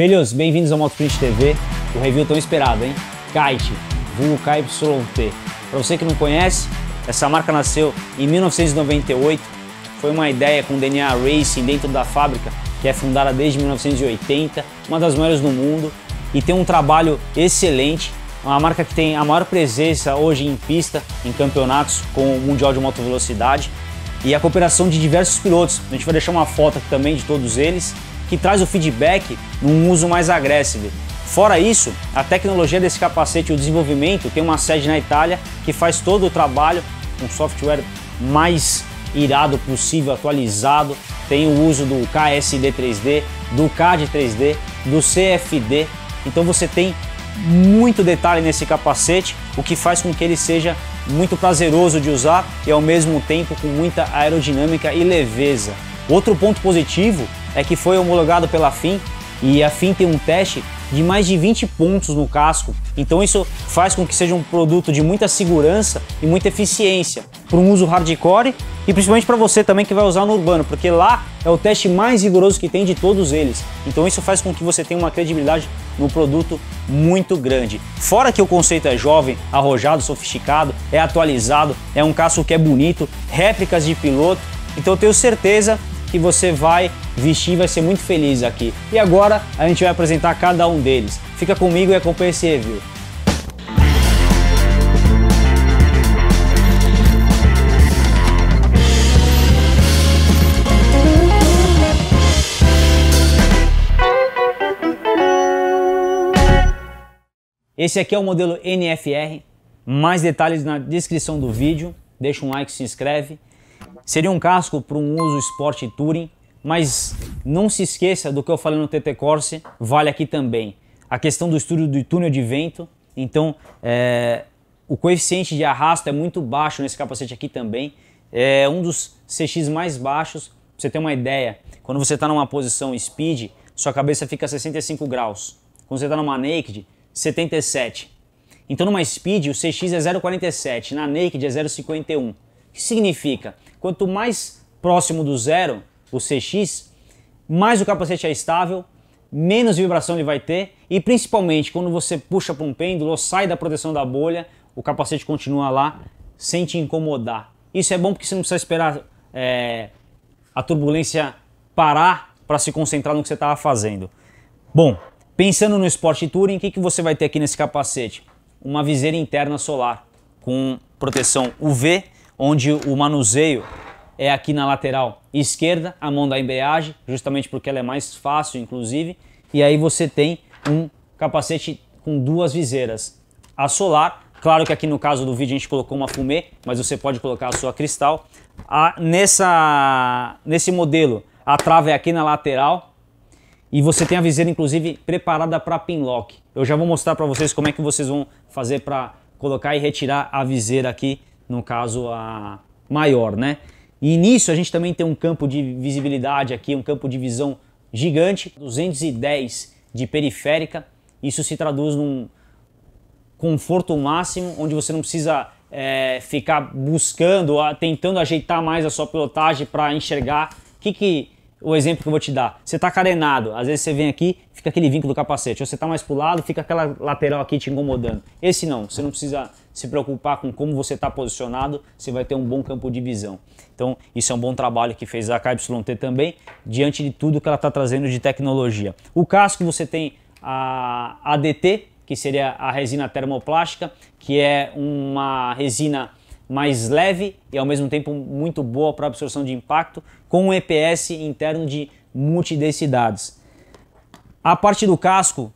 Filhos, bem-vindos ao Motoprint TV, o review tão esperado, hein? Kite, vulgo KYT. Para você que não conhece, essa marca nasceu em 1998, foi uma ideia com DNA Racing dentro da fábrica, que é fundada desde 1980, uma das maiores do mundo, e tem um trabalho excelente, uma marca que tem a maior presença hoje em pista, em campeonatos com o Mundial de Moto Velocidade, e a cooperação de diversos pilotos. A gente vai deixar uma foto aqui também de todos eles, que traz o feedback num uso mais agressivo. Fora isso, a tecnologia desse capacete e o desenvolvimento tem uma sede na Itália que faz todo o trabalho, um software mais irado possível, atualizado, tem o uso do KSD 3D, do CAD 3D, do CFD, então você tem muito detalhe nesse capacete, o que faz com que ele seja muito prazeroso de usar e ao mesmo tempo com muita aerodinâmica e leveza. Outro ponto positivo é que foi homologado pela FIM e a FIM tem um teste de mais de 20 pontos no casco. Então isso faz com que seja um produto de muita segurança e muita eficiência para um uso hardcore e principalmente para você também que vai usar no urbano, porque lá é o teste mais rigoroso que tem de todos eles. Então isso faz com que você tenha uma credibilidade no produto muito grande. Fora que o conceito é jovem, arrojado, sofisticado, é atualizado, é um casco que é bonito, réplicas de piloto. Então eu tenho certeza que você vai vestir e vai ser muito feliz aqui. E agora a gente vai apresentar cada um deles. Fica comigo e acompanhe esse review. Esse aqui é o modelo NFR, mais detalhes na descrição do vídeo, deixa um like, se inscreve. Seria um casco para um uso Sport Touring, mas não se esqueça do que eu falei no TT Corse, vale aqui também. A questão do estudo do túnel de vento, então é, o coeficiente de arrasto é muito baixo nesse capacete aqui também. É um dos CX mais baixos, pra você ter uma ideia. Quando você está numa posição speed, sua cabeça fica a 65 graus. Quando você está numa naked, 77. Então numa Speed o CX é 0,47, na Naked é 0,51. O que significa? Quanto mais próximo do zero o CX, mais o capacete é estável, menos vibração ele vai ter e principalmente quando você puxa para um pêndulo ou sai da proteção da bolha, o capacete continua lá sem te incomodar. Isso é bom porque você não precisa esperar é, a turbulência parar para se concentrar no que você estava fazendo. Bom, Pensando no Sport Touring, o que, que você vai ter aqui nesse capacete? Uma viseira interna solar com proteção UV, onde o manuseio é aqui na lateral esquerda, a mão da embreagem, justamente porque ela é mais fácil, inclusive. E aí você tem um capacete com duas viseiras. A solar, claro que aqui no caso do vídeo a gente colocou uma fumê, mas você pode colocar a sua cristal. A, nessa, nesse modelo, a trava é aqui na lateral, e você tem a viseira inclusive preparada para pinlock. Eu já vou mostrar para vocês como é que vocês vão fazer para colocar e retirar a viseira aqui, no caso a maior, né? E nisso a gente também tem um campo de visibilidade aqui, um campo de visão gigante, 210 de periférica. Isso se traduz num conforto máximo, onde você não precisa é, ficar buscando, tentando ajeitar mais a sua pilotagem para enxergar o que, que o exemplo que eu vou te dar. Você está carenado, às vezes você vem aqui, fica aquele vínculo do capacete. Ou você está mais para o lado, fica aquela lateral aqui te incomodando. Esse não, você não precisa se preocupar com como você está posicionado, você vai ter um bom campo de visão. Então, isso é um bom trabalho que fez a KYT também, diante de tudo que ela está trazendo de tecnologia. O casco você tem a ADT, que seria a resina termoplástica, que é uma resina mais leve e ao mesmo tempo muito boa para absorção de impacto, com um EPS interno de multidensidades. A parte do casco,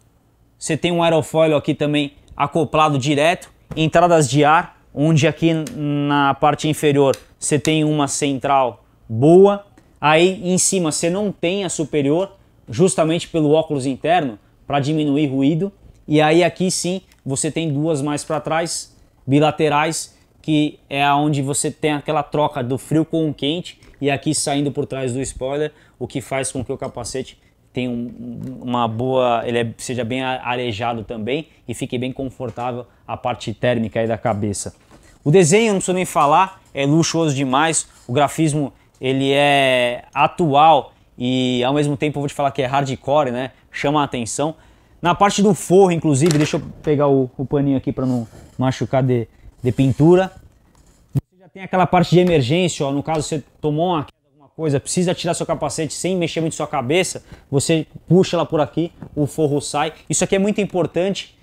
você tem um aerofólio aqui também acoplado direto, entradas de ar, onde aqui na parte inferior você tem uma central boa, aí em cima você não tem a superior, justamente pelo óculos interno, para diminuir ruído, e aí aqui sim você tem duas mais para trás, bilaterais, que é onde você tem aquela troca do frio com o quente e aqui saindo por trás do spoiler, o que faz com que o capacete tenha um, uma boa, ele é, seja bem arejado também e fique bem confortável a parte térmica aí da cabeça. O desenho, não preciso nem falar, é luxuoso demais, o grafismo ele é atual e ao mesmo tempo vou te falar que é hardcore, né? chama a atenção. Na parte do forro, inclusive, deixa eu pegar o, o paninho aqui para não machucar de, de pintura. Você já tem aquela parte de emergência, ó, no caso você tomou uma alguma coisa, precisa tirar seu capacete sem mexer muito sua cabeça, você puxa ela por aqui, o forro sai. Isso aqui é muito importante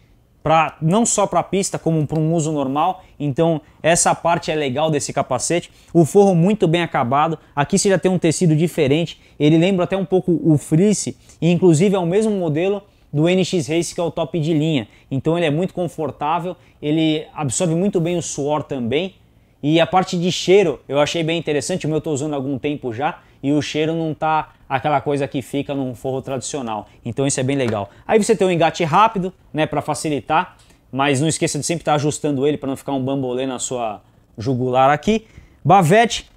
para não só para pista, como para um uso normal. Então, essa parte é legal desse capacete. O forro muito bem acabado. Aqui você já tem um tecido diferente. Ele lembra até um pouco o Fleece, e inclusive é o mesmo modelo do NX Race, que é o top de linha. Então ele é muito confortável, ele absorve muito bem o suor também. E a parte de cheiro eu achei bem interessante, o meu estou usando há algum tempo já, e o cheiro não tá aquela coisa que fica num forro tradicional. Então isso é bem legal. Aí você tem um engate rápido, né, para facilitar, mas não esqueça de sempre estar tá ajustando ele para não ficar um bambolê na sua jugular aqui. Bavete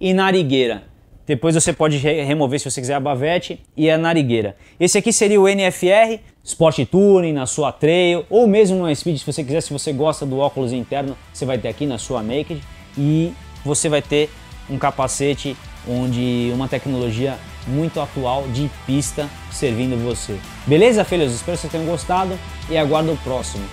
e narigueira. Depois você pode remover se você quiser a bavete e a narigueira. Esse aqui seria o NFR, Sport Touring, na sua Trail, ou mesmo no Speed, se você quiser, se você gosta do óculos interno, você vai ter aqui na sua Naked. E você vai ter um capacete onde uma tecnologia muito atual de pista servindo você. Beleza, filhos? Espero que vocês tenham gostado e aguardo o próximo.